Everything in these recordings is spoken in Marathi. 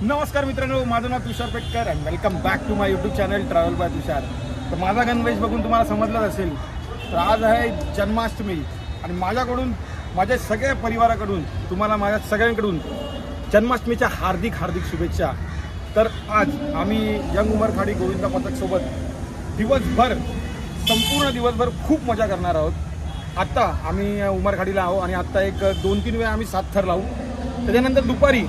नमस्कार मित्रांनो माझं नाव Tushar Petkar and welcome back to my YouTube channel travel by Tushar तर माझा गणवेश बघून तुम्हाला समजलंच असेल तर आज आहे जन्माष्टमी आणि माझ्याकडून माझ्या सगळ्या परिवाराकडून तुम्हाला माझ्या सगळ्यांकडून जन्माष्टमीच्या हार्दिक हार्दिक शुभेच्छा. तर आज आम्ही यंग उमर खाडी गोविंदा पथकसोबत दिवसभर संपूर्ण दिवसभर खूप मजा करणार आहोत. आत्ता आम्ही उमरखाडीला आहो आणि आत्ता एक दोन तीन वेळा आम्ही सात थर लावू त्याच्यानंतर दुपारी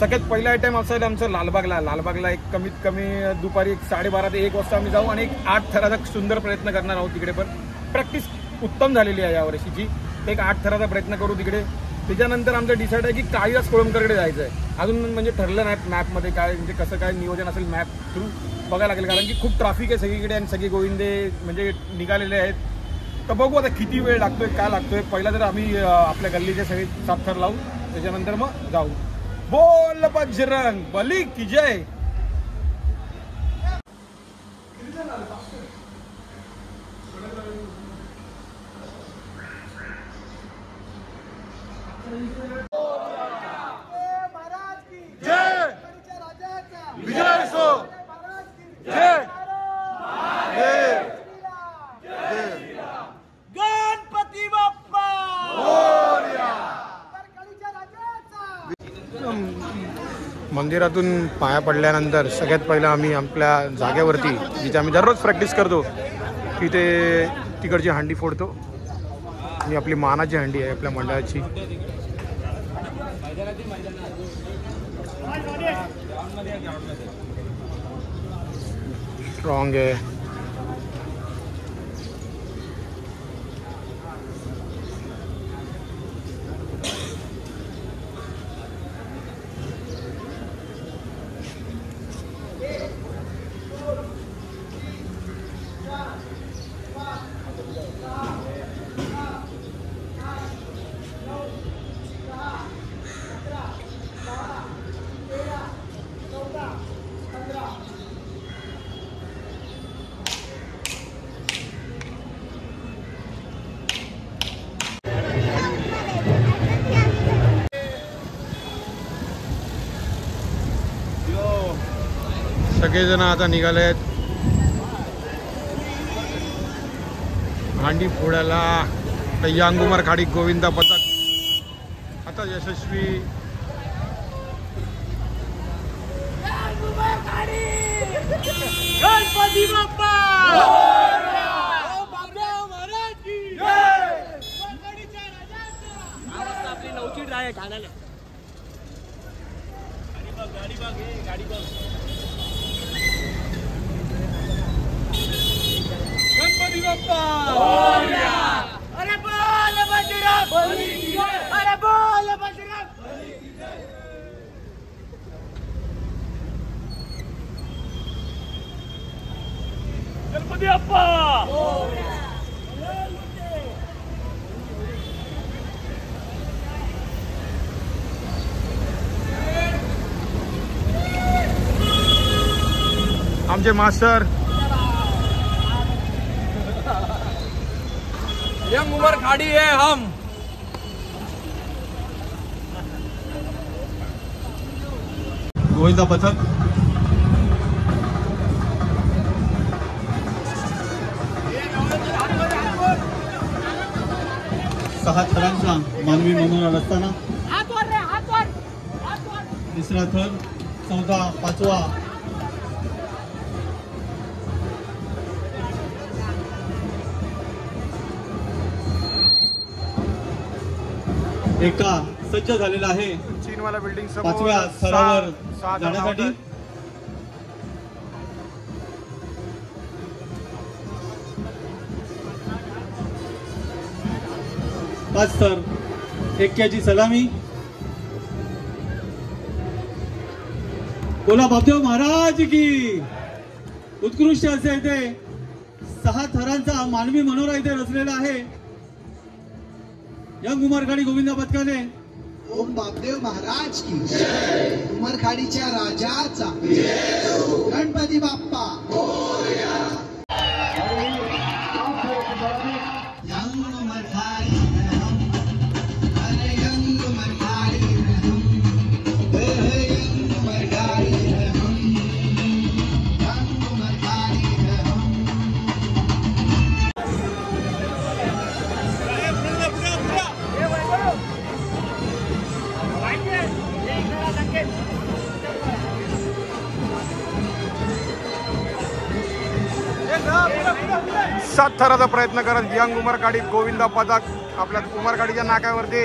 सगळ्यात पहिला आयटम असेल आमचं लालबागला. लालबागला एक कमीत कमी दुपारी एक साडेबारा ते एक वाजता आम्ही जाऊ आणि एक आठ थराचा सुंदर प्रयत्न करणार आहोत तिकडे. पण प्रॅक्टिस उत्तम झालेली आहे यावर्षीची तर एक आठ थराचा प्रयत्न करू तिकडे. त्याच्यानंतर आमचं डिसाईड आहे की काळीदास कोळंबकरकडे जायचं आहे अजून म्हणजे ठरलं नाही मॅपमध्ये काय म्हणजे कसं काय नियोजन असेल मॅप थ्रू बघायला लागेल. कारण की खूप ट्रॅफिक आहे सगळीकडे आणि सगळे गोविंदे म्हणजे निघालेले आहेत. तर बघू आता किती वेळ लागतोय काय लागतोय. पहिला तर आम्ही आपल्या गल्लीचे सगळे सात थर लावू त्याच्यानंतर मग जाऊ. बोल बजरंग बली की जय महाराज की जय परिचय राजाचा विजय सो महाराज की जय गणपती बाप्पा परकडीच्या राजाचा मंदिरातून पाया पडल्यानंतर सगळ्यात पहिलं आम्ही आपल्या जागेवरती जिथे आम्ही दररोज प्रॅक्टिस करतो तिथे तिकडची हंडी फोडतो. आणि आपली मानाची हंडी आहे आपल्या मंडळाची. स्ट्रॉंग आहे. सगळेजण आता निघाले आहेत. भांडी फोडायला. तर यांगुमार खाडी गोविंदा पथक. आता यशस्वी आमचे मास्टर यंग उमर खाड़ी है हम। गोविंदा पथक। सहा थरांचा मानवी मनोरा असताना तिसरा थर चौदा पाचवा एका सज्ज झालेला आहे. चीनवाला बिल्डिंग पाचव्या स्तरावर जाण्यासाठी. पाच स्तर. एक्क्याची सलामी. बोला बापदेव महाराज की. उत्कृष्ट असे इथे सहा थरांचा मानवी मनोरा इथे रचलेला आहे. या उमरगाडी गोविंदा पथकाने ओम बापदेव महाराज की उमरखाडीच्या राजाचा गणपती बाप्पा सात थराचा प्रयत्न करत यंग उमरकाडी गोविंदा पदक आपल्या उमरकाडीच्या नाक्यावरती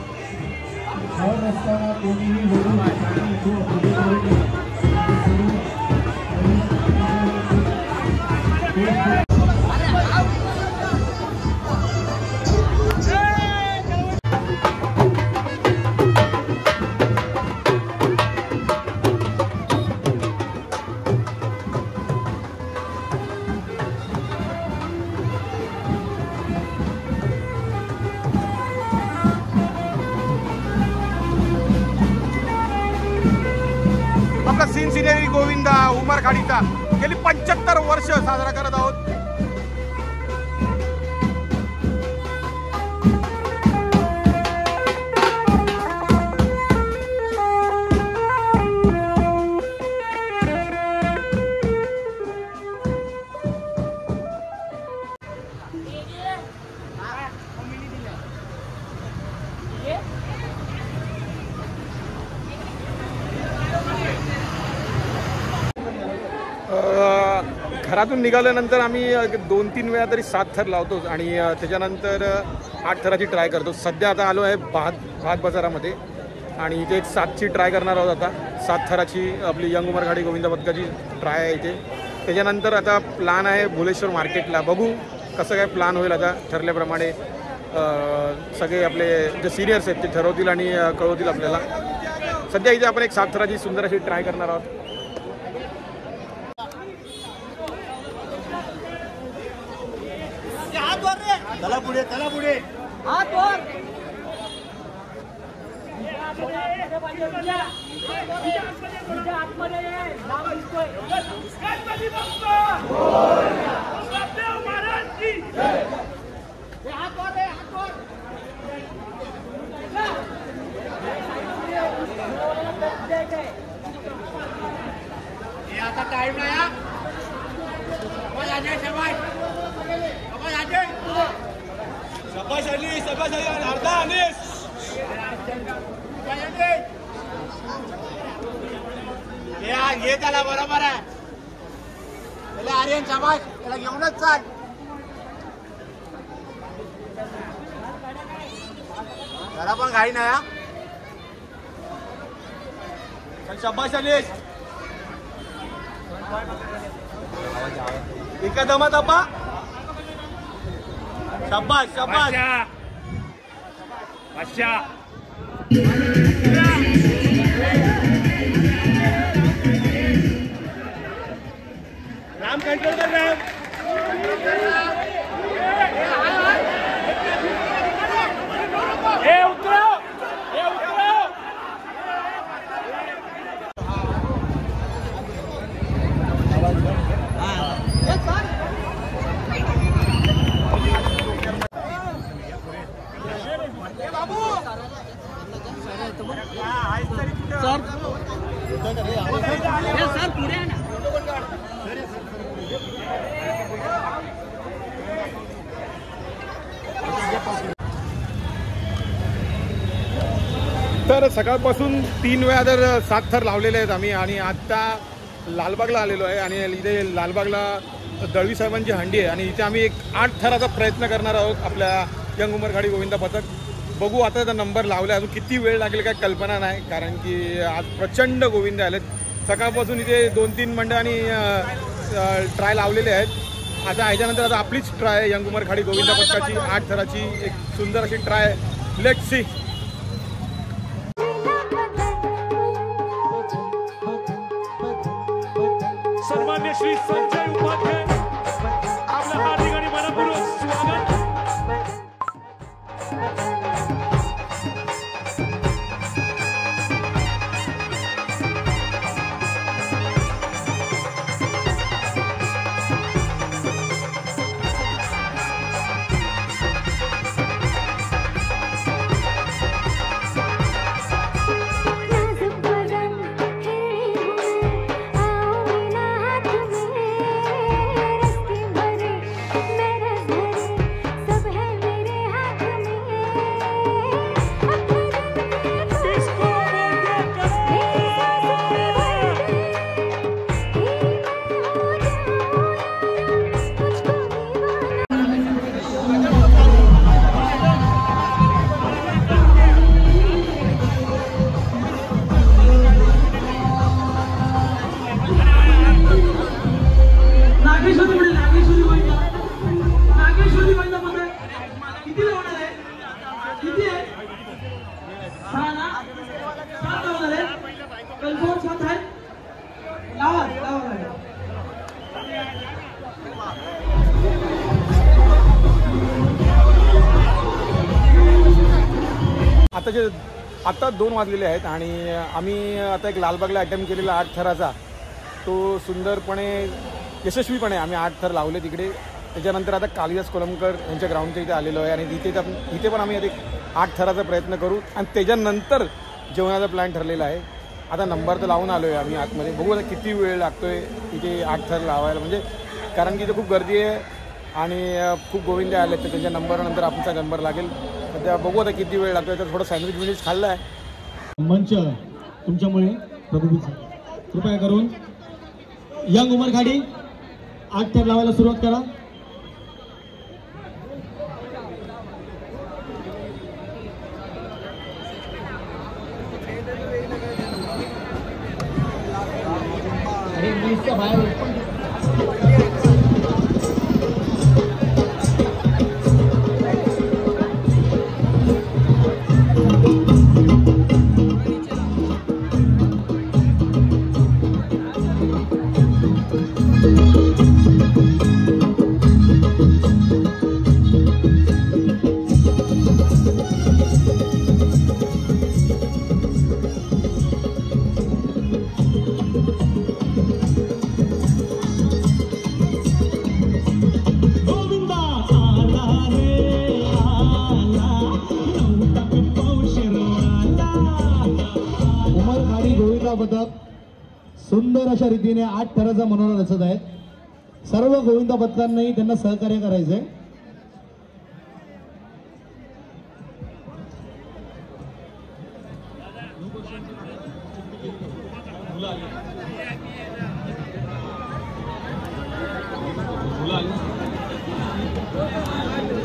सिनेरी गोविंदा उमरखाडीचा गेली पंच्याहत्तर वर्ष साजरा करत आहोत घरातून निघाल्यानंतर आम्ही दोन तीन वेळा तरी सात थर लावतो आणि त्याच्यानंतर आठ थराची ट्राय करतो. सध्या आता आलो आहे भात भात बाजारामध्ये आणि इथे एक सातची ट्राय करणार आहोत आता. सात थराची आपली यंग उमरघाडी गोविंद पथकाची ट्राय आहे इथे. त्याच्यानंतर आता प्लान आहे भुलेश्वर मार्केटला. बघू कसं काय प्लान होईल आता ठरल्याप्रमाणे. सगळे आपले जे सिनियर्स आहेत ते ठरवतील आणि कळवतील आपल्याला. सध्या इथे आपण एक सात थराची सुंदर अशी ट्राय करणार आहोत. बाप्पा! बाप्पा महाराज की! हे हात वर. आता टाइम नाही हा. अजय. शाबास अजय. अजय. हे आ, घे त्याला बरोबर आहे. त्याला आर्यन शाबास. त्याला घेऊनच चाल. त्याला पण घाई नाही शाबास अलीस एका दमात आपा शाबास शाबास. राम कंट्रोल कर राम. सर। सर पुढे तर सकाळपासून तीन वेळा जर सात थर लावलेले आहेत आम्ही आणि आत्ता लालबागला आलेलो आहे आणि इथे लालबागला दळवी साहेबांची हंडी आहे आणि इथे आम्ही एक आठ थराचा प्रयत्न करणार आहोत आपल्या यंग उमरखाडी गोविंदा पथक. बघू आता त्याचा नंबर लावला अजून किती वेळ लागेल काय कल्पना नाही. कारण की आज प्रचंड गोविंद आलेत. सकाळपासून इथे दोन तीन मंडळांनी ट्राय लावलेले आहेत. आता ह्याच्यानंतर आता आपलीच ट्राय यंग उमरखाडी गोविंदा पथकाची आठ थराची एक सुंदर अशी ट्राय लेट सी सन्मान्य श्री संजय उपाध्याय. आता जे आता दोन वाजलेले आहेत आणि आम्ही आता एक लालबागला अटेम्प्ट केलेला आठ थराचा. तो सुंदरपणे यशस्वीपणे आम्ही आठ थर लावले तिकडे. त्याच्यानंतर आता कालिदास कोलमकर यांच्या ग्राउंडच्या इथे आलेलो आहे आणि तिथे तर- इथे पण आम्ही आता एक आठ थराचा प्रयत्न करू. आणि त्याच्यानंतर जेवणाचा प्लॅन ठरलेला आहे. आता नंबर तर लावून आलो आहे आम्ही आतमध्ये. बघू आता किती वेळ लागतो आहे इथे आठ थर लावायला. म्हणजे कारण की इथे खूप गर्दी आहे. आणि खूप गोविंदे आले तर त्यांच्या नंबरनंतर आमचा नंबर लागेल. सध्या बघू आता किती वेळ लागतो तर थोडं सँडविच बिंडविच खाल्लं आहे मंच तुमच्यामुळे प्रभूच कृपया करून यंग उमर खाडी आठ थर लावायला सुरुवात करा. अशा रीतीने आठ थराचा मनोरा रचत आहेत. सर्व गोविंदा पथकांनाही त्यांना सहकार्य करायचंय.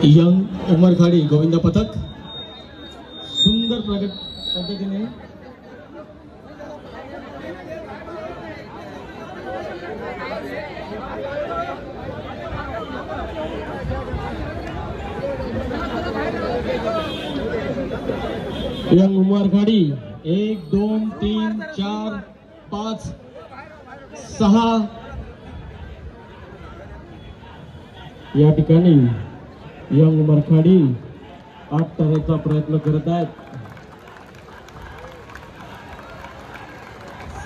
यंग उमर खाडी गोविंदा पथक. सुंदर प्रगत पद्धतीने यंग उमर खाडी एक दोन तीन चार पाच सहा. या ठिकाणी यंग उमर खाडी आठ टनाचा प्रयत्न करत आहेत.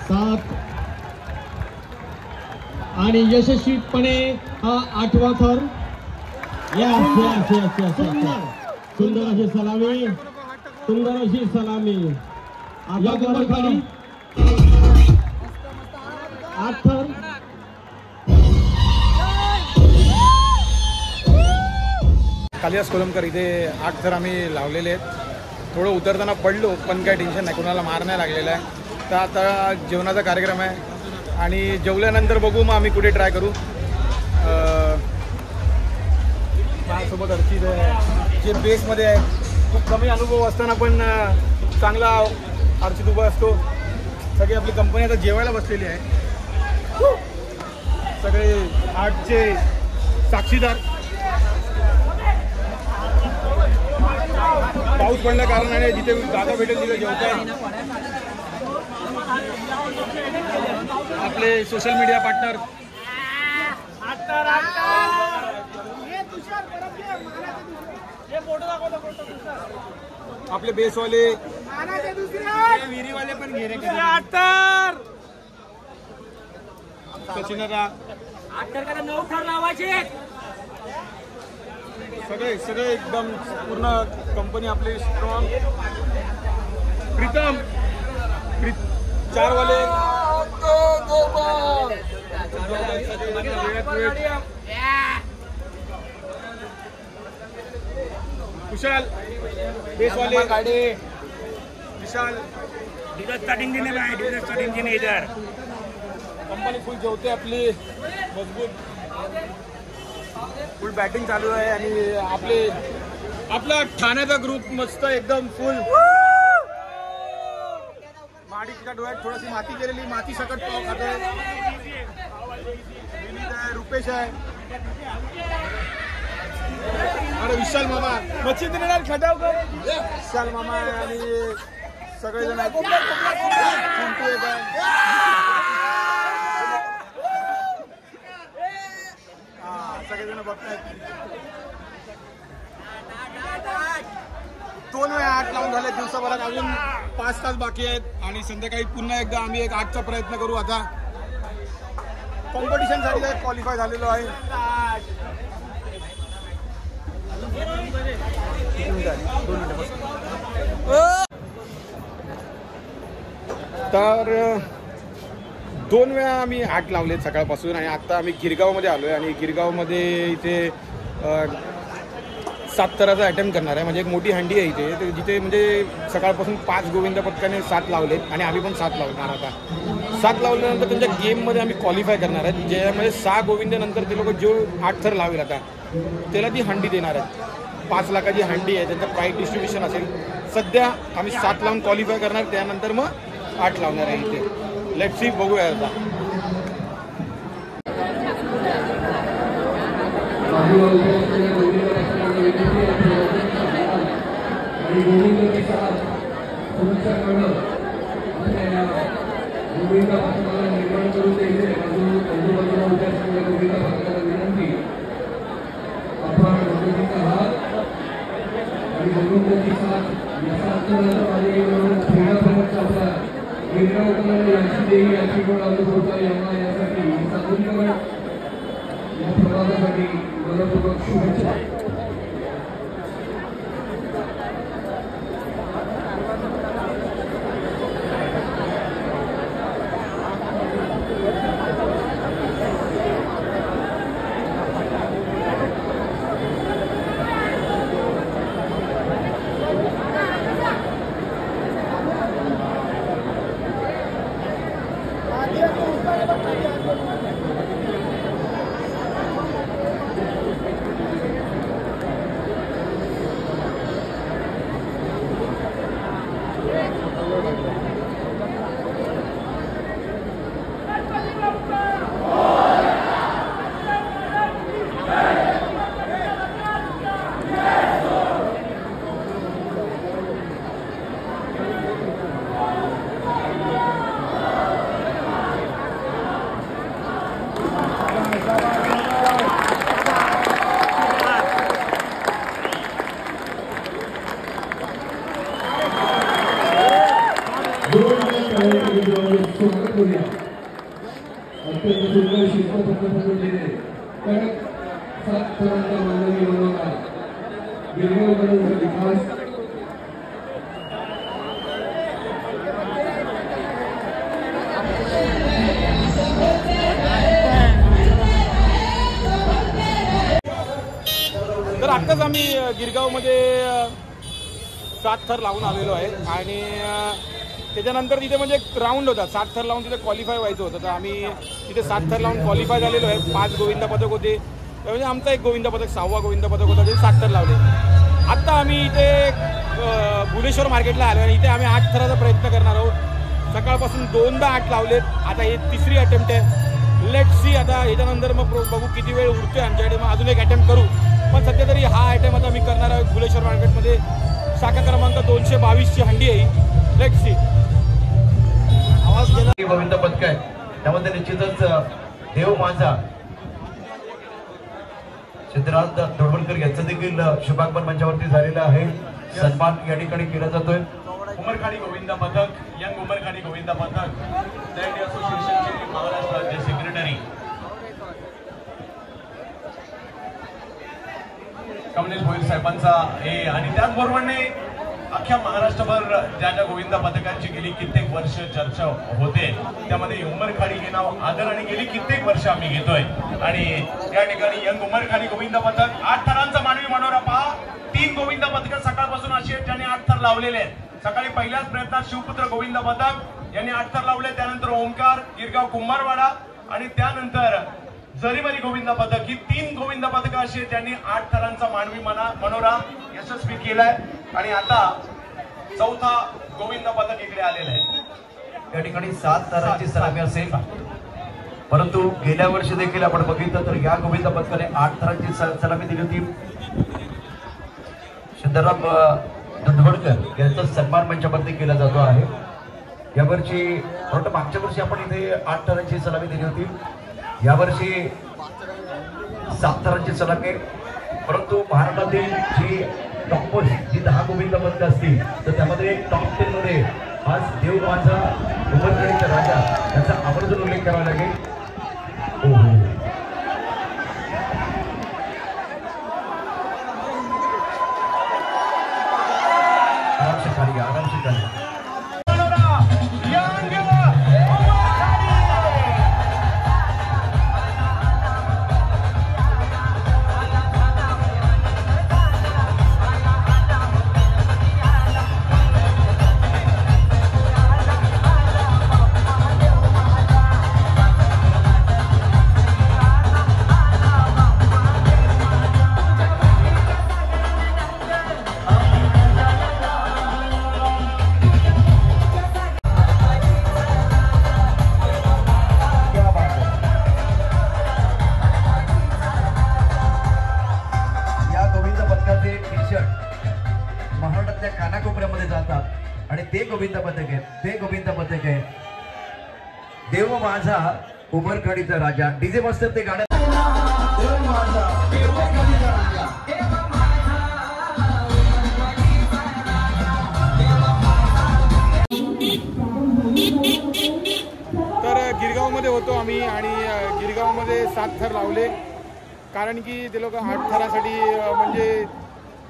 सात. आणि यशस्वीपणे हा आठवा थर. या सुंदर अशी सलामी. सुंदर अशी सलामी आठ थर. कालिदास कोलमकर इथे आठ थर आम्ही लावलेले आहेत. थोडं उतरताना पडलो पण काय टेन्शन नाही. कोणाला मार नाही लागलेला आहे. तर आता जेवणाचा कार्यक्रम आहे. आणि जेवल्यानंतर बघू मग आम्ही कुठे ट्राय करू. अं, माझ्यासोबत अर्चित आहे. जे बेसमध्ये आहे खूप कमी अनुभव असताना पण चांगला अर्चित उभा असतो. सगळी आपली कंपनी आता जेवायला बसलेली आहे. सगळे आर्टचे साक्षीदार. पाऊस पडल्या कारणाने जिथे जागा भेटेल तिथे जेवताय. आपले सोशल मीडिया पार्टनर आपले बेसवाले. विहिरीवाले पण घेरे सचिनरा नऊ ठर लावायचे. सगळे सगळे एकदम पूर्ण कंपनी आपली स्ट्रॉंग प्रीतम. प्री- कुशाल बेसवाले गाडी. विशाल. डिझल स्टार्टिंग देणे बाय डिझल स्टार्टिंग देणे इधर. कंपनी फुल जेवते आपली मजबूत. फुल बॅटिंग चालू आहे आणि आपले आपला ठाण्याचा ग्रुप मस्त एकदम फुल माडीच्या डोळ्यात थोडीशी माती गेलेली माती सकट पाव विनीत आहे रुपेश आहे. अरे विशाल मामा. मच्छी देणार खटावकर विशाल मामा आहे आणि सगळेजण चिंटू एक आहे? सगळेजण बघतायत. दोन वेळा आठ लावून झाले दिवसाभरात. अजून पाच तास बाकी आहेत. आणि संध्याकाळी पुन्हा एकदा आम्ही एक आठचा प्रयत्न करू. आता कॉम्पिटिशनसाठी क्वालिफाय झालेलो आहे किती मिनिटं आली? दोन मिनिटं बस. तर दोन वेळा आम्ही आठ लावले सकाळपासून आणि आता आम्ही गिरगावमध्ये आलो आहे आणि गिरगावमध्ये इथे सात तराचा अटेम्प्ट करणार आहे. म्हणजे एक मोठी हंडी आहे इथे. जिथे म्हणजे सकाळपासून पाच गोविंद पथकाने सात लावलेत आणि आम्ही पण सात लावणार आता. सात लावल्यानंतर त्यांच्या गेममध्ये आम्ही क्वालिफाय करणार आहेत. ज्यामध्ये सहा गोविंदनंतर ते लोक जो आठ थर लावेल आता त्याला ती हंडी देणार आहेत. पाच लाखाची हंडी आहे त्यांचं प्राईज डिस्ट्रीब्युशन असेल. सध्या आम्ही सात लावून क्वालिफाय करणार त्यानंतर मग आठ लावणार आहे इथे. लेट सी बघूया आता. आणि गोविंद सुरक्षा गोविंदा पथकाला निर्माण करून द्यायचे बाजू आजूबाजूला उभ्या असलेल्या गोविंदा भाषणाला विनंती. आपण गोविंदा हात आणि गोविंदाची साथ याचा अर्थ झाला पाहिजे म्हणून क्रीडाप्रमुख आपला गिरगावकरांना याची देही याची पण अनुभवता यांना यासाठी. सादरीकरण या प्रवासासाठी मनपूर्वक शुभेच्छा. थर लावून आलेलो आहे. आणि त्याच्यानंतर तिथे म्हणजे एक राऊंड होता. सात थर लावून तिथे क्वालिफाय व्हायचं होतं. तर आम्ही तिथे सात थर लावून क्वालिफाय झालेलो आहे. पाच गोविंद पदक होते. तर म्हणजे आमचा एक गोविंद पदक सहावा गोविंद पदक होता. ते सात थर लावले. आत्ता आम्ही इथे अं, भुवनेश्वर मार्केटला आलो आणि इथे आम्ही आठ थराचा प्रयत्न करणार आहोत. सकाळपासून दोनदा आठ लावलेत. आता हे तिसरी अटेम्प्ट आहे. लेट सी आता याच्यानंतर मग बघू किती वेळ उरतोय आमच्याकडे. मग अजून एक अटेम्प्ट करू. पण सध्या तरी हा आयटम आता मी करणार आहे भुलेश्वर मार्केटमध्ये शाखा क्रमांक दोनशे बावीसची हंडी आहे लेट सी आवाज केला गोविंद पथक आहे त्यामध्ये निश्चितच देव माझा. सिद्धराज धोडवलकर यांचं देखील शुभागमन मंचावरती झालेलं आहे. सन्मान या ठिकाणी केला जातोय. उमरखाडी गोविंद पथक यंग उमरखाडी गोविंद पथक महाराष्ट्र कमलेश भोईर साहेबांचा हे आणि त्याचबरोबरने अख्ख्या महाराष्ट्रभर ज्या ज्या गोविंदा पथकांची गेली कित्येक वर्ष चर्चा होते. त्यामध्ये उमरखाडी हे नाव आदर आणि गेली कित्येक वर्ष आम्ही घेतोय. आणि या ठिकाणी यंग उमरखाडी गोविंदा पथक आठ थरांचा मानवी मनोरा पहा. तीन गोविंदा पथक सकाळपासून अशी आहेत ज्यांनी आठ थर लावलेले आहेत. सकाळी पहिल्याच प्रयत्नात शिवपुत्र गोविंद पथक यांनी आठ थर लावले त्यानंतर ओंकार गिरगाव कुंभारवाडा आणि त्यानंतर जरीमरी गोविंद पथक ही तीन गोविंद पदक अशी त्यांनी आठ थरांचा मानवी मना मनोरा यशस्वी केलाय. आणि आता चौथा गोविंद पथक इकडे आलेलं आहे. या ठिकाणी सात तारांची सलामी असेल. परंतु गेल्या वर्षी देखील आपण बघितलं तर या गोविंद पदकाने आठ थरांची स- सलामी दिली होती. सिद्धराम अ, दुधवडकर यांचा सन्मान मंचावरती केला जातो आहे. यावरची मागच्या वर्षी आपण इथे आठ थरांची सलामी दिली होती. यावर्षी सात तारांची सलामी आहे. परंतु महाराष्ट्रातील जी टॉप जी दहा गोविंद बंद असतील तर त्यामध्ये टॉप टेन मध्ये आज देव माझा उमरकडीचा राजा याचा आवर्जून उल्लेख करावा लागेल उमरखाडीचा राजा. डीजे मास्टर ते गाणं तर गिरगावमध्ये होतो आम्ही आणि गिरगावमध्ये सात थर लावले. कारण की ते लोक आठ थरासाठी म्हणजे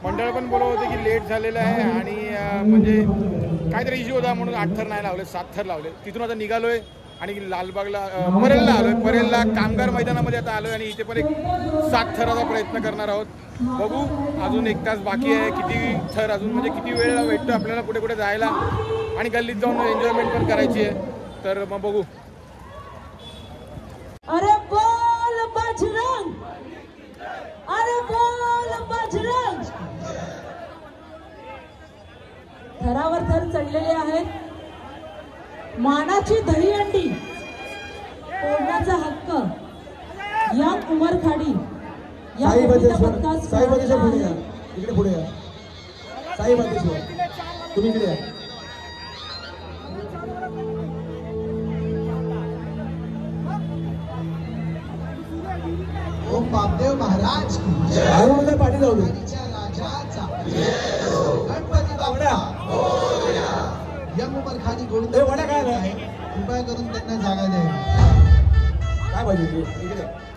मंडळ पण बोलवत होते की लेट झालेलं आहे आणि म्हणजे काहीतरी इश्यू होता म्हणून आठ थर नाही लावले सात थर लावले. तिथून आता निघालोय. आणि लालबागला अ, परेलला आलोय. परेलला कामगार मैदानामध्ये आता आलोय आणि इथे पण एक सात थराचा प्रयत्न करणार आहोत. बघू अजून एक तास बाकी आहे. किती थर अजून म्हणजे किती वेळ भेटतो आपल्याला कुठे कुठे जायला. आणि गल्लीत जाऊन एन्जॉयमेंट पण करायची आहे. तर मग बघू. अरे बोल बजरंग! अरे बोल बजरंग! थरावर थर चढलेले आहेत. मानाची दहीहंडी फोडण्याचा हक्क या कुमारखाडी या साई गोविंद बदेश्वर पथकास साई बदेश्वर पुढे या. इकडे पुढे या. साई बदेश्वर तुम्ही इकडे या. ओम बापदेव महाराज. अरुणोदय पाटील राजाचा. गणपती बापडा यंग उमर खाली गोविंद कृपया करून त्यांना जागा द्या काय पाहिजे तुला? इकडे.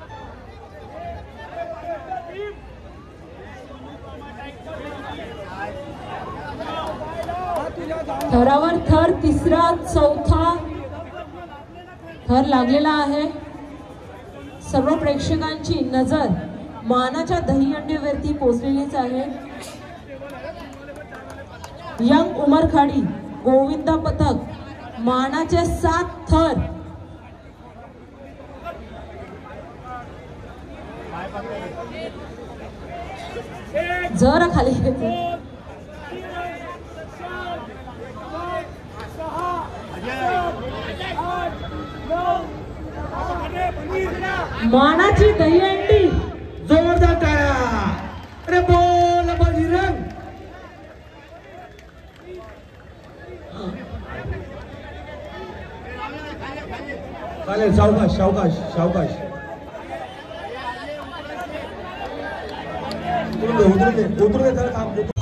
थरावर थर तिसरा चौथा थर लागलेला आहे. सर्व प्रेक्षकांची नजर मानाच्या दहीहंडीवरती पोचलेलीच आहे. यंग उमरखाडी गोविंदा पथक मानाचे सात थर जरा खाली घ्यायचं. मानाची दहीहंडी जोरदार टाळ्या अरे बोल बजरंग चालेल सावकाश सावकाश सावकाश उतरू दे उतरू दे उतरू दे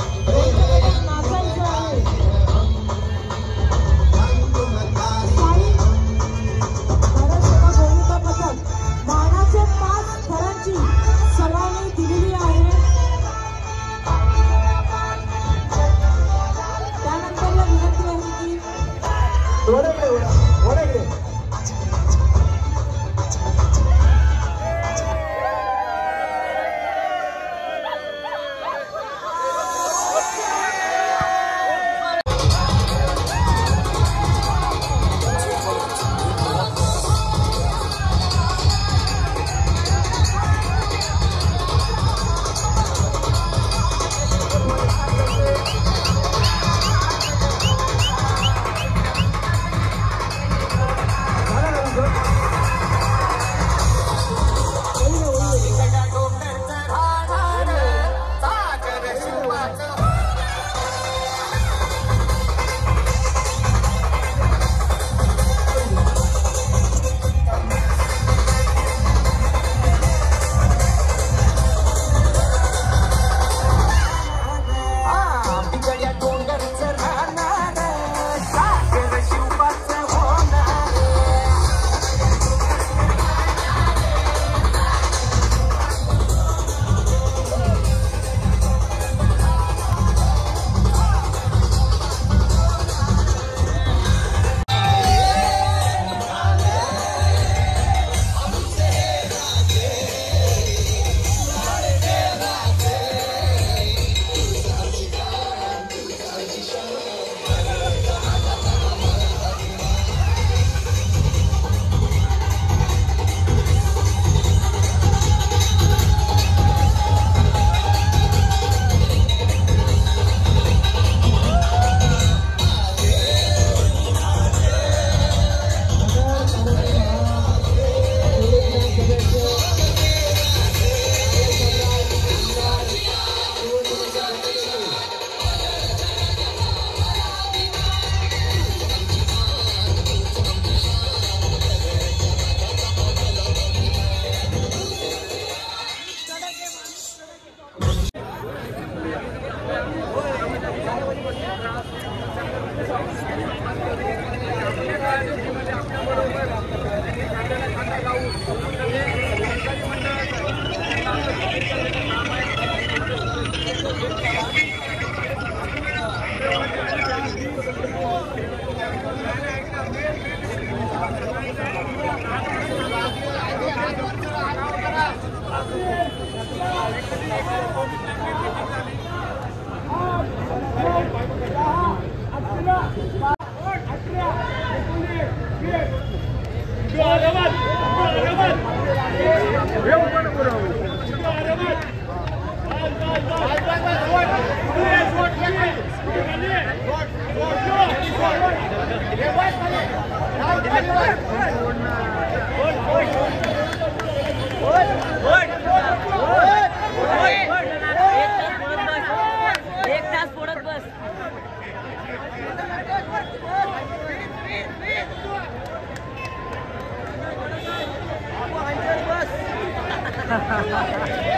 え!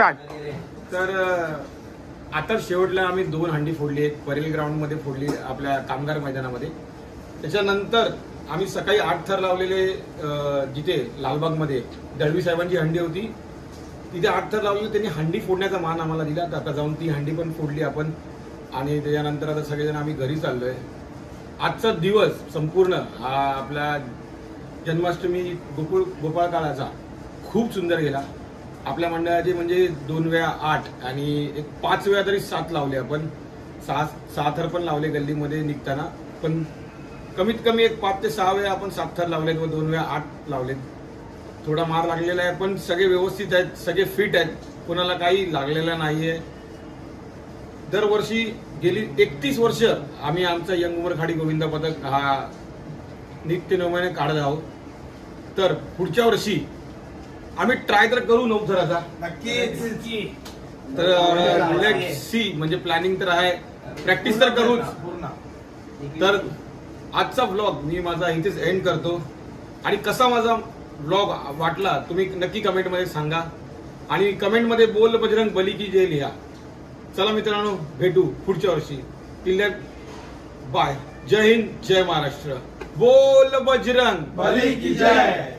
स्टार्ट. तर आता शेवटला आम्ही दोन हंडी फोडली एक परेल ग्राउंडमध्ये फोडली आपल्या कामगार मैदानामध्ये. त्याच्यानंतर आम्ही सकाळी आठ थर लावलेले जिथे लालबागमध्ये दळवी साहेबांची हंडी होती तिथे आठ थर लावलेली त्यांनी हंडी फोडण्याचा मान आम्हाला दिला. तर आता जाऊन ती हंडी पण फोडली आपण. आणि त्याच्यानंतर आता सगळेजण आम्ही घरी चाललोय. आजचा दिवस संपूर्ण हा आपला जन्माष्टमी गोकुळ गोपाळ काळाचा खूप सुंदर गेला. आपल्या मंडळाचे म्हणजे दोन वेळा आठ आणि एक पाच वेळा तरी सात लावले आपण. सहा सहा थर पण लावले गल्लीमध्ये निघताना. पण कमीत कमी एक पाच ते सहा वेळा आपण सात थर लावलेत व दोन वेळा आठ लावलेत. थोडा मार लागलेला आहे पण सगळे व्यवस्थित आहेत सगळे फिट आहेत. कोणाला काही लागलेला नाही आहे दरवर्षी गेली एकतीस वर्ष आम्ही आमचा यंग उमर खाडी गोविंद पदक हा नित्यनियमाने काढत आहोत. तर पुढच्या वर्षी आम्ही ट्राय तर करू नऊ थराचा नक्कीच. तर लेट सी म्हणजे प्लॅनिंग तर आहे. प्रॅक्टिस तर करूच. तर आजचा व्लॉग मी माझा इथेच एंड करतो. आणि कसा माझा व्लॉग वाटला तुम्ही नक्की कमेंटमध्ये सांगा. आणि कमेंटमध्ये बोल बजरंग बली की जय लिहा. चला मित्रांनो भेटू पुढच्या वर्षी. टिल बाय जय हिंद जय महाराष्ट्र. बोल बजरंग बली की जय.